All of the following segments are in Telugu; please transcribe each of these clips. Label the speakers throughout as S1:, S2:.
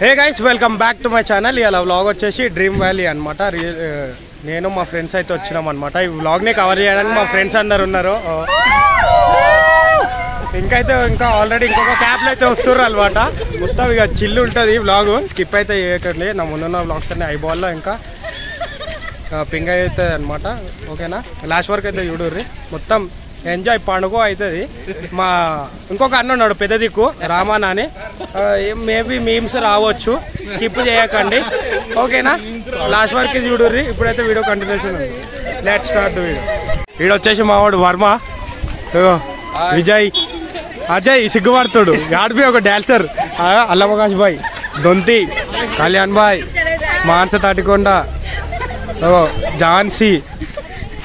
S1: Hey guys welcome back to my channel ఇలా వ్లాగ్ వచ్చేసి డ్రీమ్ వ్యాలీ అనమాట నేను మా ఫ్రెండ్స్ అయితే వచ్చినాం అనమాట ఈ వ్లాగ్ని కవర్ చేయడానికి మా ఫ్రెండ్స్ అందరు ఉన్నారు. Uh, ఇంకైతే ఇంకా ఆల్రెడీ ఇంకొక క్యాప్లు అయితే వస్తుర్రు అనమాట మొత్తం ఇక చిల్లు ఉంటుంది వ్లాగ్ స్కిప్ అయితే చేయకండి. నా ముందున్న వ్లాగ్స్ అన్ని ఐబాల్లో ఇంకా పింగ్ అవుతుంది అనమాట ఓకేనా లాస్ట్ వరకు అయితే చూడుర్రి. మొత్తం ఎంజాయ్ పండుగ అవుతుంది. మా ఇంకొక అన్న ఉన్నాడు పెద్ద దిక్కు రామాన్ అని మేబీ మీమ్స్ రావచ్చు. స్కిప్ చేయకండి. ఓకేనా? లాస్ట్ వరకు చూడుర్రి. ఇప్పుడైతే video continuation let start the video వీడు వచ్చేసి మావాడు వర్మ. విజయ్. అజయ్ సిగ్గుపడుతుడు యాడ్బి ఒక డాన్సర్ అల్లమకాష్ బాయ్. దొంతి. కళ్యాణ్ బాయ్. మానస తాటికొండ. ఝాన్సీ.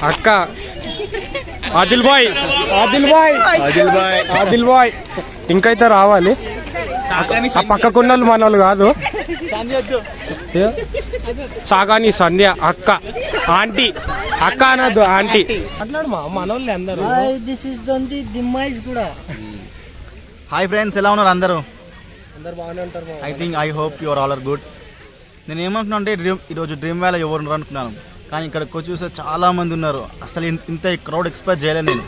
S1: అక్క. ఆదిల్ బాయ్. ఆదిల్ బాయ్.
S2: అదిల్ బాయ్.
S1: ఆదిల్ బాయ్. ఇంకైతే రావాలి. ఆ పక్కకున్నోళ్ళు మన వాళ్ళు కాదు? సాగాని సంధ్య అక్క ఆంటీ. అక్క అనొద్దు ఆంటీ.
S2: హాయ్ ఫ్రెండ్స్ ఎలా ఉన్నారు అందరూ? I think I hope your all are good నేను ఏమనుకున్నా అంటే డ్రీమ్ ఈరోజు డ్రీమ్ వ్యాలీ ఎవరు అనుకున్నాను. కానీ ఇక్కడికి వచ్చి చూస్తే చాలా మంది ఉన్నారు. అసలు ఇంత ఇంత క్రౌడ్ ఎక్స్పెక్ట్ చేయలేను నేను.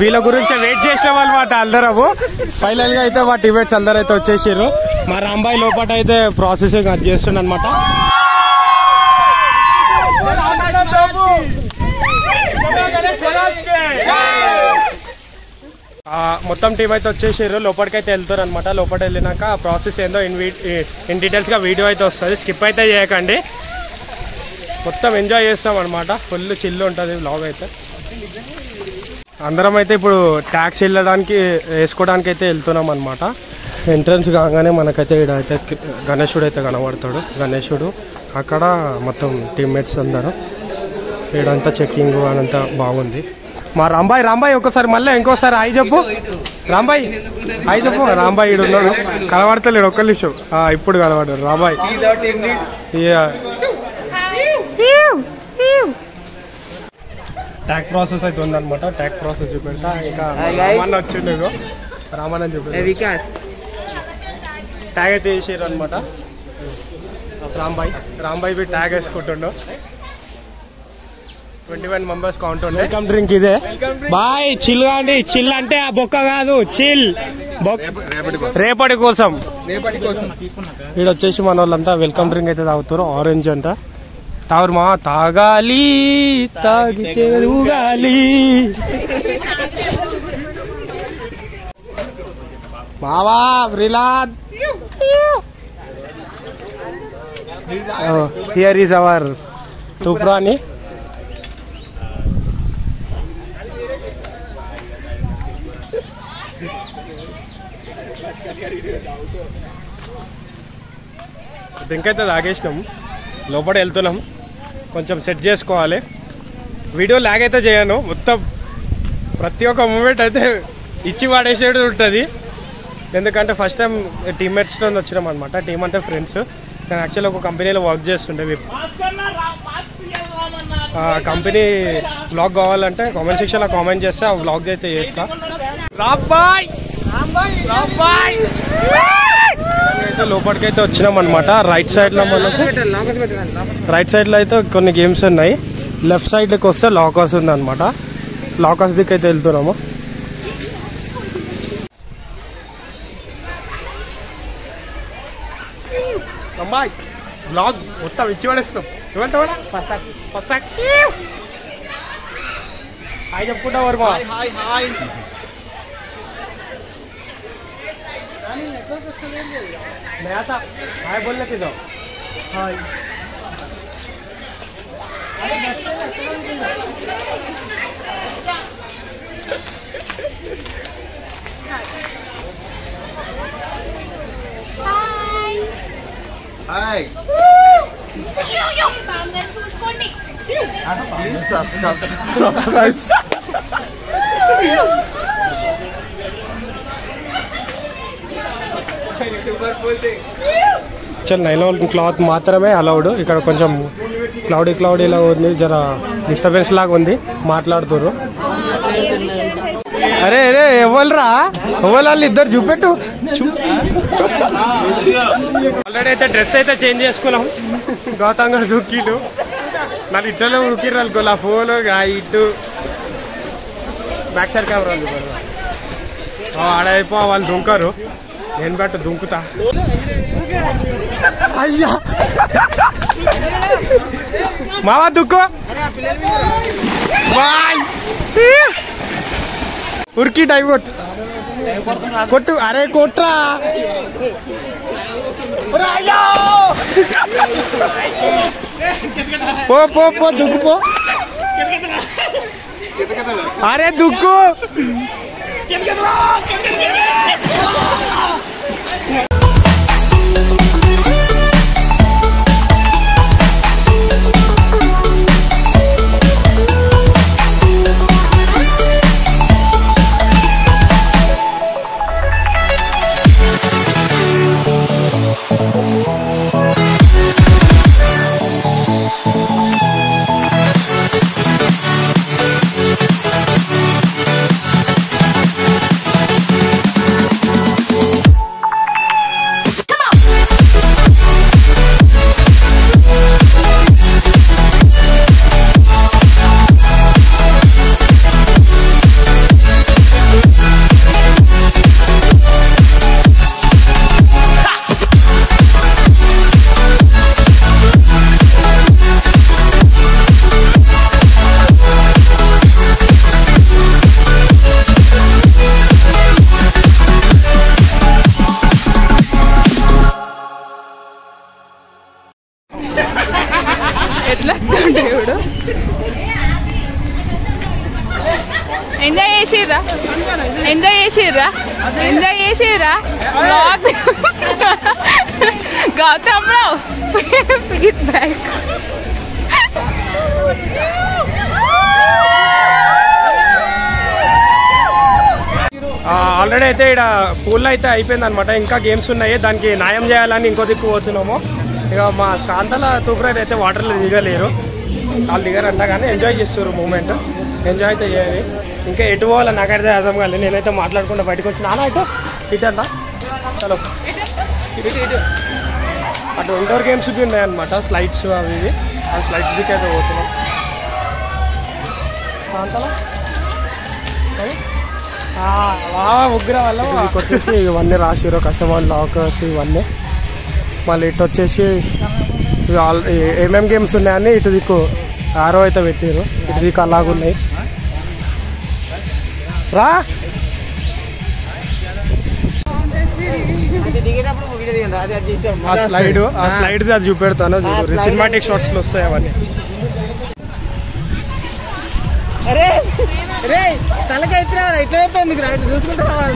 S1: వీళ్ళ గురించి వెయిట్ చేసిన అనమాట అందరము. ఫైనల్గా అయితే మా టీమేట్స్ అందరైతే అయితే వచ్చేసారు మా రాంబాయి లోపల అయితే ప్రాసెసింగ్ అది చేస్తుండ అనమాట మొత్తం టీం అయితే వచ్చేసారు లోపలికైతే వెళ్తారు అనమాట లోపల వెళ్ళినాక ప్రాసెస్ ఏందో ఇన్ వీ- ఇన్ డీటెయిల్స్గా వీడియో అయితే వస్తుంది. స్కిప్ అయితే చేయకండి. మొత్తం ఎంజాయ్ చేస్తాం అనమాట ఫుల్ చిల్లు ఉంటుంది బ్లాగ్ అయితే. అందరం అయితే ఇప్పుడు ట్యాక్స్ వెళ్ళడానికి వేసుకోవడానికి అయితే వెళ్తున్నాం అనమాట ఎంట్రన్స్ కాగానే మనకైతే ఇక్కడ అయితే గణేశుడు అయితే కనబడతాడు. గణేశుడు అక్కడ మొత్తం టీమ్మేట్స్ అందరూ. ఇడంతా చెక్కింగ్ అదంతా బాగుంది. మా రాంబాయ్ రాంబాయ్ ఒకసారి మళ్ళీ ఇంకోసారి ఐ చెప్పు. రాంబాయ్ ఐ చెప్పు. రాంబాయ్ ఇడు ఉన్నాడు. కనబడతలేడు ఒక్క నిమిషం. ఇప్పుడు కనబడ్డాడు రాంబాయ్. ట్యాక్ ప్రాసెస్ అయితే ఉందన్నమాట. ట్యాక్ ప్రాసెస్ చూపెడతా. ఇంకా రామన్న వచ్చిండు రామన్న చూపెడతా.
S3: వికాస్
S1: ట్యాగ్ అయితే వేసారు అనమాట Rambhai Rambhai tag వేసుకుంటుండు. Twenty one members count welcome drink ఇదే. బాయ్ చిల్ కాండి చిల్ అంటే ఆ బొక్క కాదు చిల్. రేపటి కోసం. ఇక్కడ వచ్చేసి మన వాళ్ళంతా వెల్కమ్ డ్రింక్ అయితే తాగుతారు. ఆరెంజ్ అంట. తాగురు మా తాగాలి తాగితే ఊగాలి. మావా రిలాద్ హియర్ ఈస్ అవర్ తూప్రాని డ్రింక్ అయితే తాగేసినాం. లోపల వెళ్తున్నాం. కొంచెం సెట్ చేసుకోవాలి. వీడియో లాగ్ అయితే చేయను. మొత్తం ప్రతి ఒక్క మూమెంట్ అయితే ఇచ్చి వాడేసేది ఉంటుంది. ఎందుకంటే ఫస్ట్ టైం టీమ్మేట్స్తో వచ్చినాం అనమాట టీం అంటే ఫ్రెండ్స్ నేను యాక్చువల్లీ ఒక కంపెనీలో వర్క్ చేస్తుండే కంపెనీ బ్లాగ్ కావాలంటే కామెంట్ సెక్షన్లో కామెంట్ చేస్తే ఆ బ్లాగ్ అయితే చేస్తా. రాబాయ్ అయితే లోపలికి అయితే వచ్చినాం అనమాట రైట్ సైడ్లో మనకు రైట్ సైడ్లో అయితే కొన్ని గేమ్స్ ఉన్నాయి. లెఫ్ట్ సైడ్లోకి వస్తే లాకర్స్ ఉంది అనమాట లాకర్స్ దిక్కు అయితే వెళ్తున్నాము. అమ్మాయి బ్లాగ్ మొత్తం ఇచ్చి పడేస్తాం ఏమంటావా పసాక్. పసాక్. హాయ్ చెప్పుకుంటా వర్మా.
S2: Hi hi.
S1: नया था। हाय बोल लेते तो hi
S4: hi hi
S2: please subscribe
S1: subscribe చల్ నైలాన్ క్లాత్ మాత్రమే అలౌడ్ ఇక్కడ కొంచెం క్లౌడీ క్లౌడీలా ఉంది. జర డిస్టర్బెన్స్ లాగా ఉంది. మాట్లాడుతుర్రు. అరే అరే ఎవరురా ఎవరు వాళ్ళు ఇద్దరు చూపెట్టు. ఆల్రెడీ అయితే డ్రెస్ అయితే చేంజ్ చేసుకున్నాం. గౌతమ్ గారు దుక్కీలు నాకు ఇట్లనే ఉరికిర్రు అనుకో నా ఫోన్ ఇటు. బ్యాక్ సైడ్ కెమెరా ఉంది మరి. ఆ, ఆడ అయిపో వాళ్ళు దుంకరు నేను బట్ట దుంకుతా అయ్యా మావా దుక్కు బాయ్ ఉరికి డైవ్ కొట్టు కొట్టు అరే కొట్రా
S4: Give me the rock! Give me the rock!
S1: Already అయితే ఇక్కడ పూల్లో అయితే అయిపోయింది అనమాట ఇంకా గేమ్స్ ఉన్నాయి. దానికి న్యాయం చేయాలని ఇంకో దిక్కు పోతున్నాము. ఇక మా కాంతల తూపురైతే అయితే వాటర్లో దిగలేరు. వాళ్ళు దిగరంట కానీ ఎంజాయ్ చేస్తారు మూమెంట్ ఎంజాయ్ అయితే చేయాలి. ఇంకా ఎటు పోవాలో నాకైతే అర్థం కాలేదు నేనైతే మాట్లాడకుండా బయటకు వచ్చి నాన్న ఇటు. ఇటు అంట చలో. ఇటు ఇటు. అటు ఇండోర్ గేమ్స్ ఉన్నాయన్నమాట స్లైడ్స్ అవి ఇవి. ఆ స్లైడ్స్ దిక్కు అయితే పోతున్నాం. ఉగ్ర వల్ల వచ్చేసి ఇవన్నీ రాసిరు కస్టమర్ లాకర్స్ ఇవన్నీ. మళ్ళీ ఇటు వచ్చేసి ఇవి ఆల్ ఏమేం గేమ్స్ ఉన్నాయని ఇటు దిక్కు ఆరో అయితే పెట్టారు ఇటు దిక్కు అలాగున్నాయి. రా! ఆ స్లైడ్ ఆ స్లైడ్ అది చూపెడతాను సినిమాటిక్ షార్ట్స్లో వస్తాయి అవన్నీ.
S3: అరే రే తలకి ఎత్తినా ఇట్లా అయిపోయింది చూసుకుంటూ రావాలి.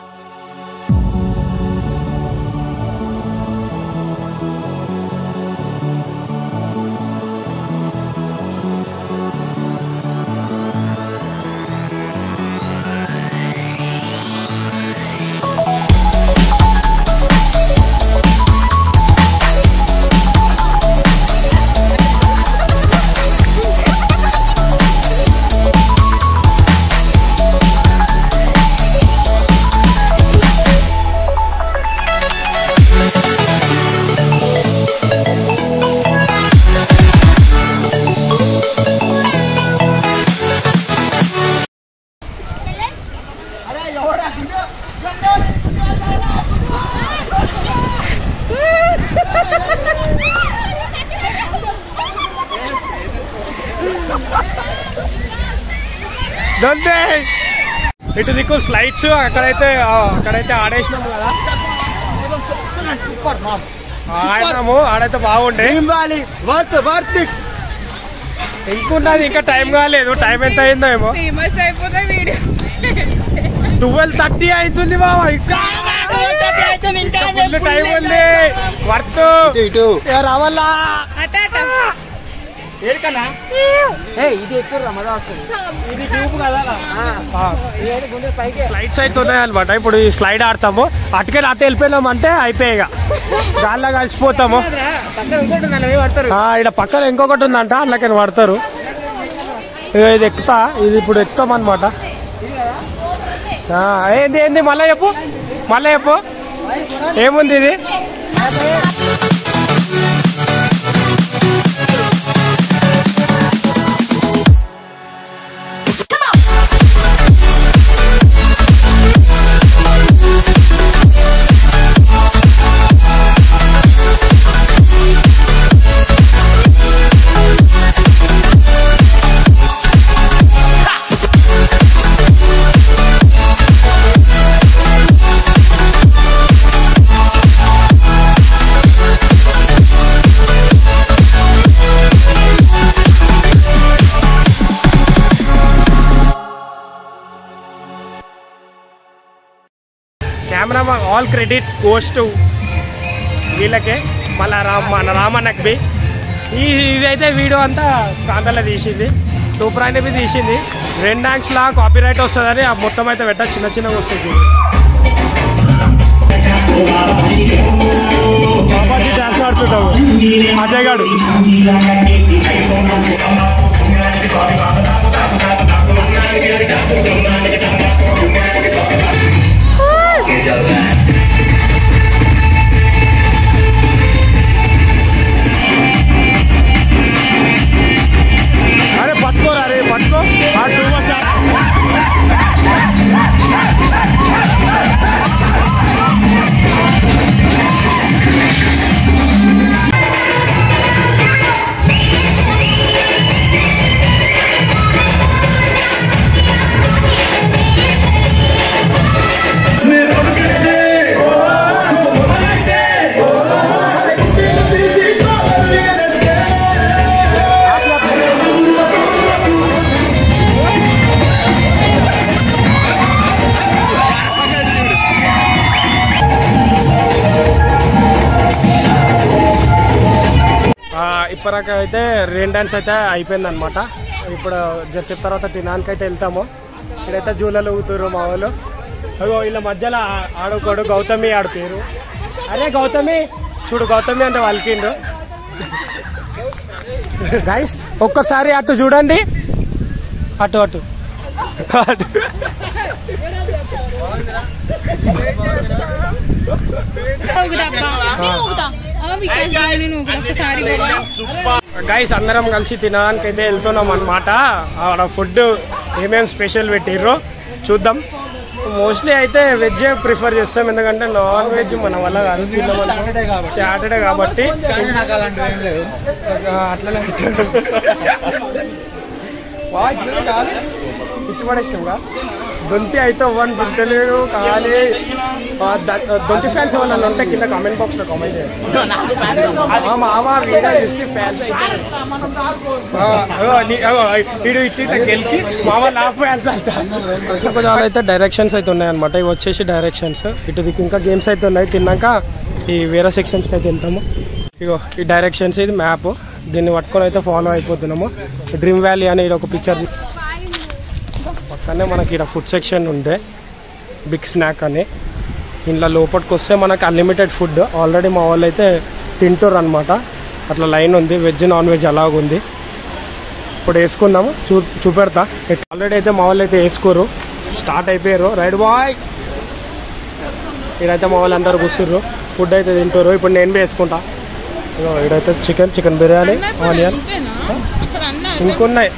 S1: స్లైడ్స్ అక్కడైతే అక్కడైతే ఆడేసినాము కదా. ఆడినాము ఆడైతే బాగుండే.
S3: వర్త్ వర్త్
S1: ఇంకున్నది ఇంకా టైం కాలేదు. టైం ఎంత అయిందో ఏమో.
S4: ఫేమస్ అయిపోతే వీడియో
S1: ట్వెల్వ్ థర్టీ అవుతుంది బాబా టైం ఉంది. వర్క్
S3: ఇటు
S1: రావాలా?
S3: ఏడికన్నా? ఏ ఇది ఎక్కువ మజా వస్తుంది ఇది ట్యూబ్ కదా ఇది గుండె పైకి.
S1: స్లైడ్స్ అయితే ఉన్నాయన్నమాట ఇప్పుడు ఈ స్లైడ్ ఆడతాము. అటుకే అటు వెళ్ళిపోయినాం అంటే అయిపోయాయి ఇక. గాల్లో కలిసిపోతాము. ఇక్కడ పక్కన ఇంకొకటి ఉందంట అందులోకి పడతారు ఇది ఎక్కుతా ఇది ఇప్పుడు ఎక్కుతాం అనమాట ఏంది ఏంది మళ్ళీ చెప్పు. మళ్ళీ చెప్పు. ఏముంది ఇది? Camera all credit goes to వీళ్ళకే. మళ్ళీ రామ్ మన రామన్నకి బి. ఈ ఇదైతే వీడియో అంతా ప్రాంతాల్లో తీసింది. సూపర్ బి తీసింది. రెండు యాంక్స్ లా కాపీ రైట్ వస్తుందని ఆ మొత్తం అయితే పెట్ట చిన్న చిన్నగా వస్తుంది. బాబాజీ డాన్స్ ఆడుతుంటావు. అజయ్ గాడు అరే రెయిన్ డాన్స్ అయితే అయిపోయింది అనమాట ఇప్పుడు జస్ట్ తర్వాత తినడానికి అయితే వెళ్తాము. ఇక్కడైతే జూలలో ఊతురు మా వాళ్ళు. అగో వీళ్ళ మధ్యలో ఆడుకోడు గౌతమి ఆడు పేరు. అరే గౌతమి చూడు గౌతమి అంటే వాళ్ళకిండు గైస్ ఒక్కసారి అటు చూడండి. అటు అటు. అటు గైస్ అందరం కలిసి తినడానికి అయితే వెళ్తున్నాం అనమాట ఆడ ఫుడ్ ఏమేమి స్పెషల్ పెట్టిర్రో చూద్దాం. మోస్ట్లీ అయితే వెజ్ ప్రిఫర్ చేస్తాం. ఎందుకంటే నాన్ వెజ్ మన వల్ల కాదు తిన్నాం సాటర్డే కాబట్టి. అట్లనే అంటాడు. వా, దొంతి అయితే వన్ పుట్టలేడు కానీ దొంతి ఫ్యాన్స్ ఎవరైనా ఉంటే కింద కామెంట్ బాక్స్లో కామెంట్ చేయండి. ఆ, మావా వీడియో చూసి ఫ్యాన్స్ అయితే. వీడు ఇట్లా గెలిచి మామ నా ఫ్యాన్స్ అంట. కొంచెం అయితే డైరెక్షన్స్ అయితే ఉన్నాయన్నమాట. ఇవి వచ్చేసి డైరెక్షన్స్ ఇటు దిక్కు ఇంకా గేమ్స్ అయితే ఉన్నాయి. తిన్నాక ఈ వేరే సెక్షన్స్కి అయితే వెళ్తాము. ఇగో ఈ డైరెక్షన్స్ ఇది మ్యాప్ దీన్ని పట్టుకొని అయితే ఫాలో అయిపోతున్నాము. డ్రీమ్ వ్యాలీ అనేది ఒక పిక్చర్ పక్కనే మనకి ఇక్కడ ఫుడ్ సెక్షన్ ఉండే. బిగ్ స్నాక్ అని. ఇంట్లో లోపలికి వస్తే మనకి అన్లిమిటెడ్ ఫుడ్ ఆల్రెడీ మా వాళ్ళు అయితే తింటారు అనమాట అట్లా లైన్ ఉంది. వెజ్ నాన్ వెజ్ అలాగుంది. ఇప్పుడు వేసుకుందాము. చూ చూపెడతా. ఆల్రెడీ అయితే మా వాళ్ళు అయితే వేసుకోరు. స్టార్ట్ అయిపోయారు. రైడ్ బాయ్ ఇక్కడైతే మా వాళ్ళు అందరు కూర్చుర్రు ఫుడ్ అయితే తింటారు ఇప్పుడు నేను వేసుకుంటా. ఇక్కడైతే చికెన్ చికెన్ బిర్యానీ ఆనియన్ ఇంకున్నాయి.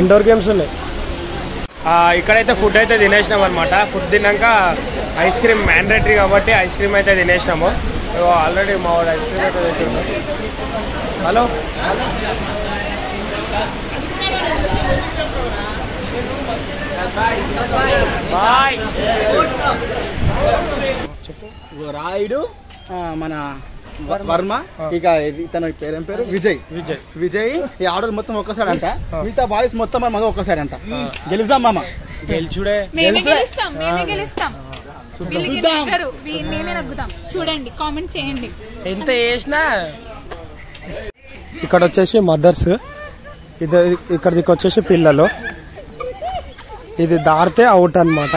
S1: ఇండోర్ గేమ్స్ ఉన్నాయి. ఇక్కడైతే ఫుడ్ అయితే తినేసినాం అనమాట ఫుడ్ తిన్నాక ఐస్ క్రీమ్ మ్యాండేటరీ కాబట్టి ఐస్ క్రీమ్ అయితే తినేసినాము. ఆల్రెడీ మా వాడు ఐస్ క్రీమ్ అయితే తింటుండు హలో బాయ్
S2: ఇగో రాయుడు మన వర్మ. ఇక ఇతను పేరేం పేరు? విజయ్.
S1: విజయ్.
S2: విజయ్. ఈ ఆర్డర్ మొత్తం ఒక్కసారి అంట. మిగతా బాయ్స్ మొత్తం మన ఒక్కసారి అంట. గెలుద్దాం మామ.
S1: గెలిచుడే.
S4: గెలుస్తాం చూడండి కామెంట్ చేయండి.
S1: ఎంత వేసినా ఇక్కడ వచ్చేసి మదర్స్ ఇది ఇక్కడికి వచ్చేసి పిల్లలు. ఇది దారితే అవుట్ అన్నమాట.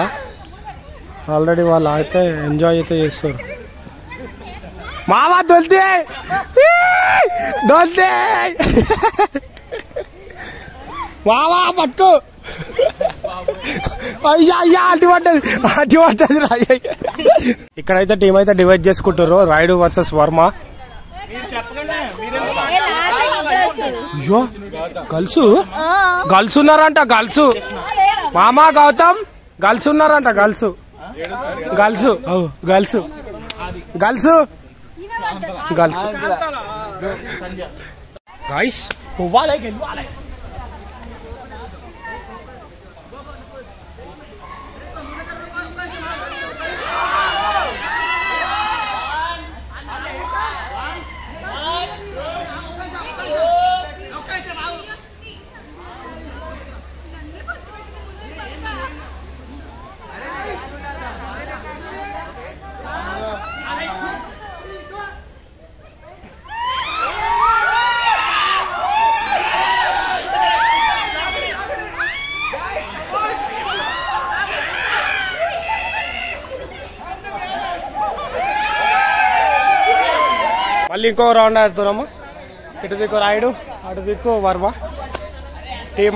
S1: ఆల్రెడీ వాళ్ళు అయితే ఎంజాయ్ అయితే చేస్తారు. మావా దొల్తే. దొల్తే. మావా పట్టు. అయ్యా అయ్యా అటు పడ్డది. అటు పడ్డది ఇక్కడైతే టీం అయితే డివైడ్ చేసుకుంటారు రాయుడు వర్సెస్ వర్మ. అయ్యో గల్సు గల్సు ఉన్నారంట గర్ల్స్. మామా గౌతమ్ గర్ల్స్ ఉన్నారంట girls. Girls girls. Girls. Guys वाले के वाले మళ్ళీ ఇంకో రౌండ్ ఆడుతున్నాము. ఇటు దిక్కు రాయుడు అటు దిక్కు వర్మ. టీం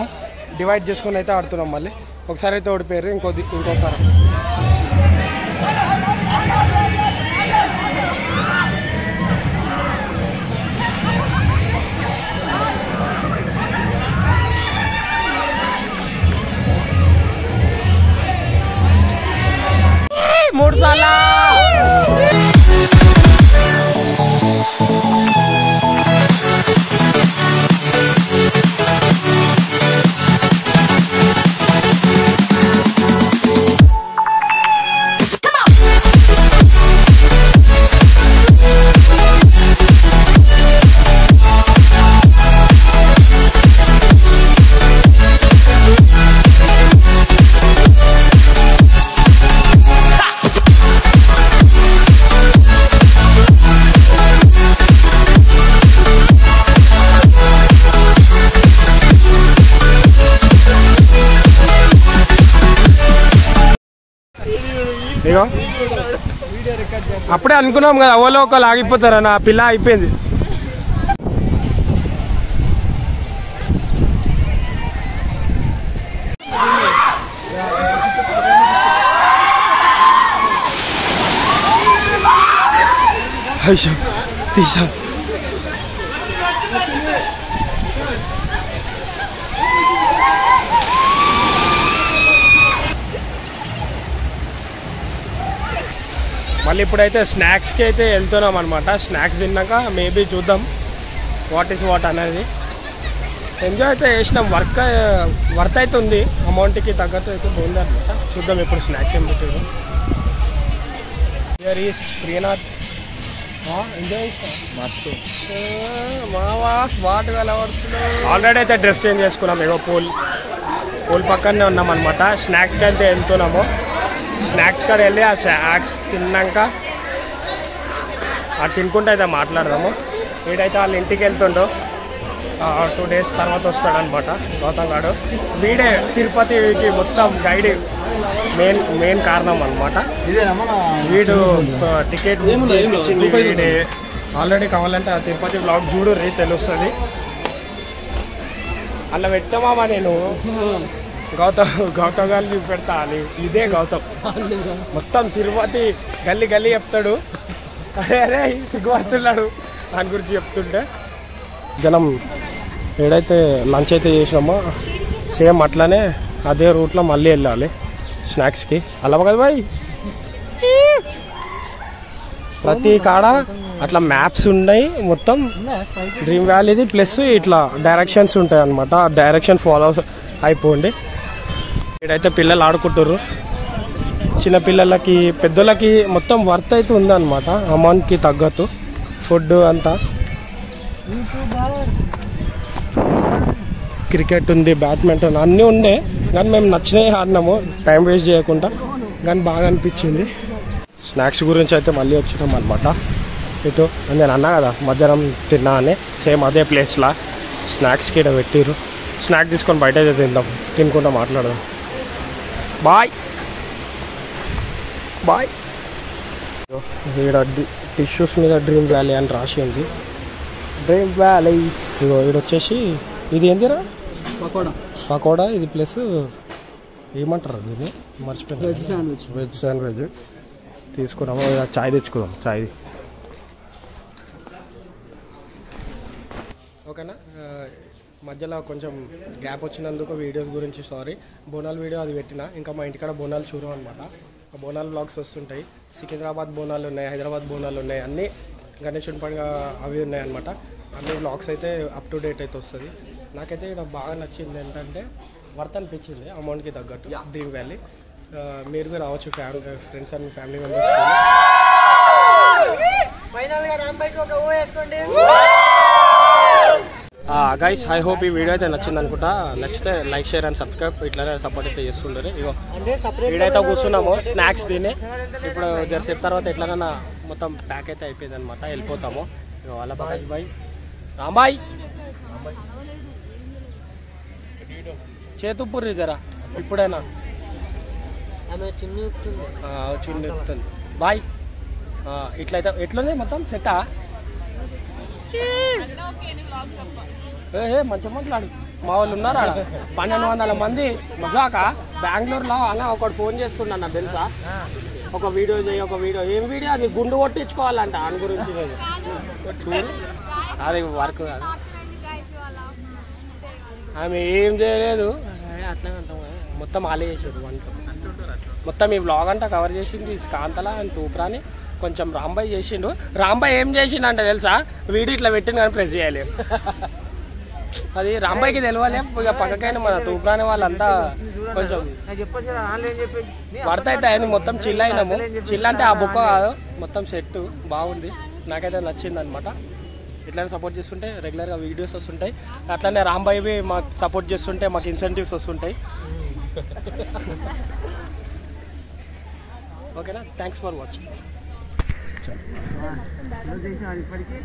S1: డివైడ్ చేసుకుని అయితే ఆడుతున్నాం మళ్ళీ. ఒకసారి అయితే ఓడిపోయారు ఇంకో ఇంకోసారి. ఇగో. అప్పుడే అనుకున్నాం కదా ఓలో ఒకళ్ళు ఆగిపోతారని ఆ పిల్ల అయిపోయింది అయ్యో తీసా. మళ్ళీ ఇప్పుడైతే స్నాక్స్కి అయితే వెళ్తున్నాం అనమాట స్నాక్స్ తిన్నాక మేబీ చూద్దాం. వాట్ ఈస్ వాట్ అనేది. ఎంజాయ్ అయితే చేసినాం. వర్క్ వర్త్ అయితే ఉంది. అమౌంట్కి తగ్గట్టు అయితే బాగుంది అనమాట చూద్దాం ఇప్పుడు స్నాక్స్ ఏం పెట్టారు. హియర్ ఈస్ ప్రియనాథ్ ఎంజాయ్ మస్తు. మావా స్మార్ట్ ఆల్రెడీ అయితే డ్రెస్ చేంజ్ చేసుకున్నాం. ఏవో పూల్. పూల్ పక్కనే ఉన్నాం అనమాట స్నాక్స్కి అయితే వెళ్తున్నాము. స్నాక్స్ కాడ వెళ్ళి ఆ స్నాక్స్ తిన్నాక ఆ తినుకుంటే అయితే మాట్లాడదాము. వీడైతే వాళ్ళ ఇంటికి వెళ్తుండో. టూ డేస్ తర్వాత వస్తాడనమాట గౌతమ్ గాడు. వీడే తిరుపతికి మొత్తం గైడ్ మెయిన్ మెయిన్ కారణం అనమాట వీడు టికెట్ ఇచ్చింది వీడే. ఆల్రెడీ కావాలంటే ఆ తిరుపతి బ్లాగ్ చూడు రీ తెలుస్తుంది. అలా పెట్టామా నేను గౌతమ్ గౌతమ్ గారిని పెడతా అని ఇదే గౌతమ్. మొత్తం తిరుపతి గల్లీ గల్లీ చెప్తాడు. అరే అరే సిగ్గుపడుతున్నాడు. దాని గురించి చెప్తుంటే జనం ఏడైతే లంచ్ అయితే చేసినామో సేమ్ అట్లానే అదే రూట్లో మళ్ళీ వెళ్ళాలి స్నాక్స్కి. అలా కదా బాయ్ ప్రతి కాడ అట్లా మ్యాప్స్ ఉన్నాయి మొత్తం. డ్రీమ్ వ్యాలీది ప్లస్ ఇట్లా డైరెక్షన్స్ ఉంటాయి అనమాట ఆ డైరెక్షన్ ఫాలో అయిపోండి. ఇక్కడైతే పిల్లలు ఆడుకుంటారు చిన్న పిల్లలకి పెద్దలకి మొత్తం వర్త్ అయితే ఉందన్నమాట అమౌంట్కి తగ్గట్టు ఫుడ్ అంతా. క్రికెట్ ఉంది బ్యాడ్మింటన్ అన్నీ ఉండే కానీ మేము నచ్చినవి ఆడినాము టైం వేస్ట్ చేయకుండా కానీ బాగా అనిపించింది. స్నాక్స్ గురించి అయితే మళ్ళీ వచ్చినాం అనమాట ఇటు నేను అన్నా కదా మధ్యాహ్నం తిన్నా అని సేమ్ అదే ప్లేస్లా స్నాక్స్కి ఇక్కడ పెట్టిరు స్నాక్ తీసుకొని బయట అయితే తిందాం తినుకుంటా మాట్లాడదాం. బాయ్. బాయ్. ఇక్కడ టిష్యూస్ మీద డ్రీమ్ వ్యాలీ అని రాసి ఉంది. డ్రీమ్ వ్యాలీ ఇగో ఇక్కడ వచ్చేసి ఇది ఏందిరా?
S3: పకోడా.
S1: పకోడా ఇది ప్లస్ ఏమంటారు దీన్ని మర్చిపోయింది
S3: వెజ్ శాండ్విచ్
S1: వెజ్ శాండ్విచ్ తీసుకున్నాము చాయ్ తెచ్చుకుందాం. చాయ్. ఓకేనా? మధ్యలో కొంచెం గ్యాప్ వచ్చినందుకు వీడియోస్ గురించి సారీ బోనాల్ వీడియో అది పెట్టిన. ఇంకా మా ఇంటికాడ బోనాలు చూరు అనమాట బోనాల్ బ్లాగ్స్ వస్తుంటాయి. సికింద్రాబాద్ బోనాలు ఉన్నాయి హైదరాబాద్ బోనాలు ఉన్నాయి. అన్నీ గణేశుని పండుగ అవి ఉన్నాయి అనమాట అన్ని బ్లాగ్స్ అయితే అప్ టు డేట్ అయితే వస్తుంది. నాకైతే ఇక్కడ బాగా నచ్చింది ఏంటంటే వర్త్ అనిపించింది అమౌంట్కి తగ్గట్టు. డ్రీమ్ వ్యాలీ మీరు కూడా రావచ్చు family friends and family members
S3: ఫైనల్గా రాంబాయికి ఒక ఓ వేసుకోండి.
S1: గైస్ ఐ హోప్ ఈ వీడియో అయితే నచ్చింది అనుకుంటా. నచ్చితే లైక్ షేర్ అండ్ సబ్స్క్రైబ్ ఇట్లానే సపోర్ట్ అయితే చేస్తుండరు ఇగో వీడైతే కూర్చున్నాము స్నాక్స్ తిని. ఇప్పుడు జరసేపు తర్వాత ఎట్లనన్నా మొత్తం ప్యాక్ అయితే అయిపోయింది అనమాట వెళ్ళిపోతాము. ఇగో వాళ్ళ బాయ్ బాయ్. రాంబాయ్ చేతుప్పుర్రి జరా ఇప్పుడైనా?
S3: చిన్న
S1: చెప్తుంది. బాయ్. ఇట్లయితే ఎట్లుంది మొత్తం? సెట్టా? ఏ మంచిగా మాట్లాడు. మా వాళ్ళు ఉన్నారు ఆడ. పన్నెండు వందల మంది మజాక. బెంగళూరులో అలా ఒకటి ఫోన్ చేస్తున్నాను నాకు తెలుసా? ఒక వీడియో చేయి ఒక వీడియో. ఏం వీడియో? అది గుండు కొట్టించుకోవాలంట దాని గురించి. చూడు. అది వర్క్ కాదు. ఆమె ఏం చేయలేదు. అట్లనే అంటాం. మొత్తం ఆలే చేసాడు వంట. మొత్తం ఈ బ్లాగ్ అంతా కవర్ చేసింది కాంతల అండ్ టూప్రాని కొంచెం రాంబాయ్ చేసిండు. రాంబాయ్ ఏం చేసిండు అంటే తెలుసా? వీడియో ఇట్లా పెట్టిండు కానీ ప్రెస్ చేయలేదు. అది రాంబాయికి తెలియాలి ఇక పక్కకైనా మన తూప్రాని వాళ్ళంతా కొంచెం
S3: నాకు
S1: అయితే అయింది మొత్తం చిల్ అయినాము. చిల్ అంటే ఆ బుక్ కాదు. మొత్తం సెట్ బాగుంది. నాకైతే నచ్చింది అనమాట ఇట్లానే సపోర్ట్ చేస్తుంటే రెగ్యులర్గా వీడియోస్ వస్తుంటాయి. అట్లానే రాంబాయి మాకు సపోర్ట్ చేస్తుంటే మాకు ఇన్సెంటివ్స్ వస్తుంటాయి. ఓకేనా? థ్యాంక్స్ ఫర్ వాచింగ్
S3: ఇప్పటికీ